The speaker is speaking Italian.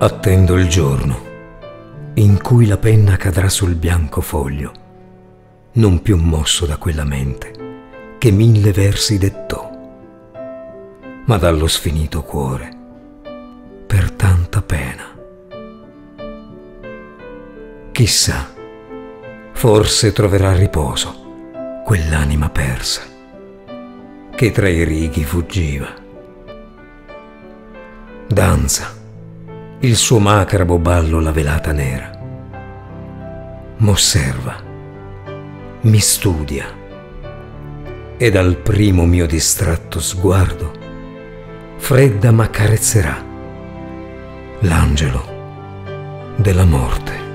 Attendo il giorno in cui la penna cadrà sul bianco foglio, non più mosso da quella mente che mille versi dettò, ma dallo sfinito cuore per tanta pena. Chissà, forse troverà riposo quell'anima persa che tra i righi fuggiva. Danza il suo macrabo ballo la velata nera. M'osserva, mi studia e dal primo mio distratto sguardo fredda m'accarezzerà l'angelo della morte.